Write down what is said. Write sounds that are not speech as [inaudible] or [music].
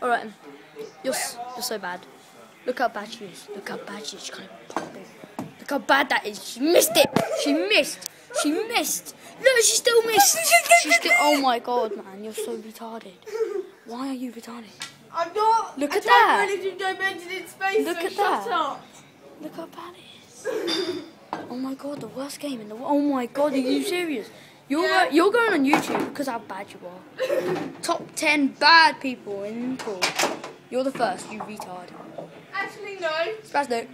Alright, you're, you're so bad. Look how bad she is. Look how bad she is. She's kind of popping. Look how bad that is. She missed it. She missed. She missed. Look, she still missed. She still. Oh my god, man, you're so retarded. Why are you retarded? I'm not. Look I at that. really dimension in space. Look so at that. up. Look how bad it is. [laughs] Oh my god, the worst game in the world. Oh my god, are you serious? You're Yeah. go- you're going on YouTube because how bad you are. [laughs] Top ten bad people in pool. You're the first, you retard. Actually, no. Spazdo.